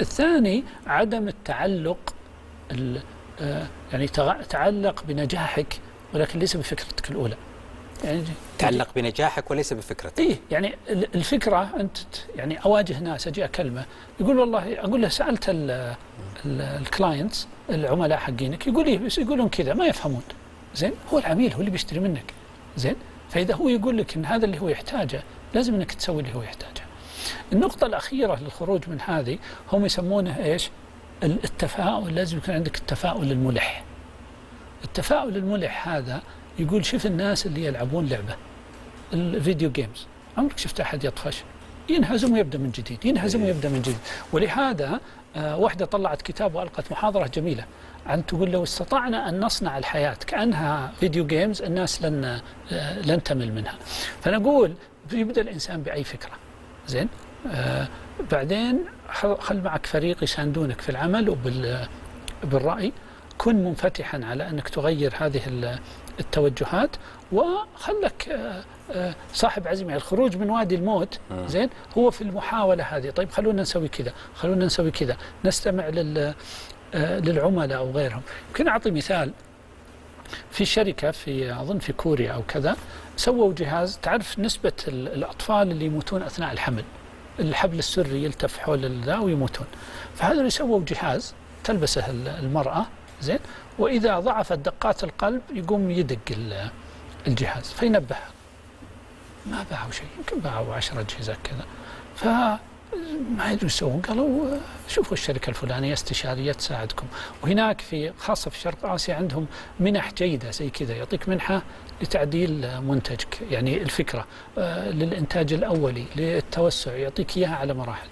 الثاني عدم التعلق ال- آه، يعني تعلق بنجاحك ولكن ليس بفكرتك الأولى. يعني تعلق بنجاحك وليس بفكرتك. إيه يعني ال- الفكرة أنت يعني أواجه ناس أجي أكلمه يقول والله أقول له سألت الكلاينتس العملاء حقينك يقول لي بس يقولون كذا ما يفهمون. زين هو العميل هو اللي بيشتري منك. زين فإذا هو يقول لك إن هذا اللي هو يحتاجه لازم إنك تسوي اللي هو يحتاجه. النقطة الأخيرة للخروج من هذه هم يسمونه إيش؟ ال- التفاؤل. لازم يكون عندك التفاؤل الملح. التفاؤل الملح هذا يقول شوف الناس اللي يلعبون لعبة ال video games عمرك شفت أحد يطفش؟ ينهزم ويبدأ من جديد ينهزم ويبدأ من جديد. ولهذا آه، واحدة طلعت كتاب وألقت محاضرة جميلة. عن تقول لو استطعنا أن نصنع الحياة كأنها video games الناس لن آه، لن تمل منها. فنقول يبدأ الإنسان بأي فكرة. زين؟ بعدين خل معك فريق يساندونك في العمل وبال بالرأي. كن منفتحا على أنك تغير هذه ال- التوجهات وخلك آه، آه، صاحب عزيمة. الخروج من وادي الموت زين هو في المحاولة هذه. طيب خلونا نسوي كذا خلونا نسوي كذا. نستمع لل آه، للعملاء أو غيرهم. يمكن أعطي مثال. في شركة في أظن في كوريا أو كذا سووا جهاز. تعرف نسبة ال- الأطفال اللي يموتون أثناء الحمل؟ الحبل السري يلتف حول ذا ويموتون. فهذول سووا جهاز تلبسه ال- المرأة زين؟ وإذا ضعفت دقات القلب يقوم يدق ال- الجهاز فينبهها ما باعوا شيء يمكن باعوا عشرة أجهزة كذا ما يدري يسوون قالوا آه، شوفوا الشركة الفلانية استشارية تساعدكم. وهناك في خاصة في شرق آسيا عندهم منح جيدة زي كذا يعطيك منحة لتعديل منتجك يعني الفكرة آه، للإنتاج الأولي للتوسع يعطيك إياها على مراحل.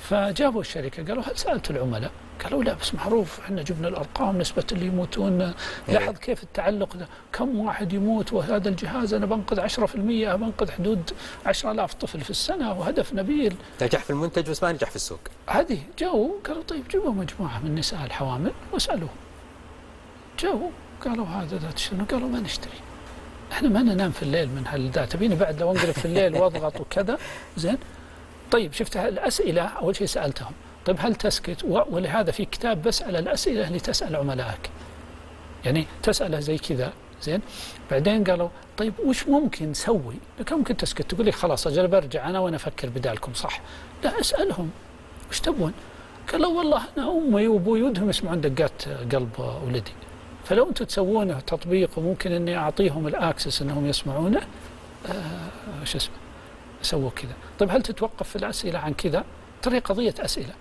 فجابوا الشركة قالوا هل سألتوا العملاء؟ قالوا لا بس معروف إحنا جبنا الأرقام نسبة اللي يموتون. لاحظ كيف التعلق ده؟ كم واحد يموت وهذا الجهاز؟ أنا بنقذ 10% بنقذ حدود 10000 طفل في السنة وهدف نبيل. نجح في المنتج بس ما نجح في السوق. هذه جو قالوا طيب جيبوا مجموعة من نساء الحوامل واسألوهم. جو قالوا هذا ذات شنو؟ قالوا ما نشتري. إحنا ما ننام في الليل من هالذا تبيني بعد لو أنقلب في الليل وأضغط وكذا. زين طيب شفت الأسئلة؟ أول شيء سألتهم. طيب هل تسكت؟ ولهذا في كتاب بس على الأسئلة اللي تسأل عملائك. يعني تساله زي كذا زين؟ بعدين قالوا طيب وش ممكن نسوي؟ لك ممكن تسكت. تقول لي خلاص أجل برجع أنا وأنا أفكر بدالكم صح؟ لا أسألهم. وش تبون؟ قالوا والله أنا أمي وأبوي ودهم يسمعون دقات قلب ولدي. فلو أنتم تسوونه تطبيق وممكن إني أعطيهم الأكسس إنهم يسمعونه آه شو اسمه؟ سووا كذا. طيب هل تتوقف في الأسئلة عن كذا؟ ترى قضية أسئلة.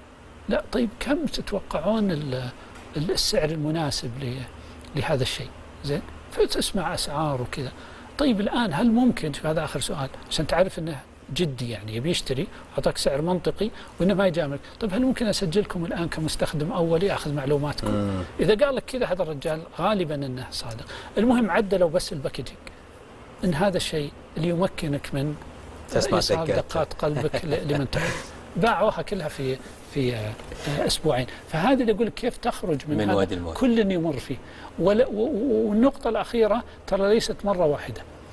لا طيب كم تتوقعون ال- ال- السعر المناسب لهذا الشيء؟ زين فتسمع أسعار وكذا. طيب الآن هل ممكن هذا آخر سؤال عشان تعرف إنه جدي يعني يبي يشتري أعطاك سعر منطقي وإنه ما يجاملك طيب هل ممكن أسجلكم الآن كمستخدم أولي أخذ معلوماتكم؟ إذا قال لك كذا هذا الرجال غالبا إنه صادق. المهم عدلوا بس الباكجينج. إن هذا الشيء اللي يمكنك من تسمع دقات. دقات قلبك لمن تحب. باعوها كلها في في آه، أسبوعين. فهذا اللي يقول كيف تخرج من, من هذا؟ وادي الموت. كل يمر فيه. والنقطة الأخيرة ترى ليست مرة واحدة.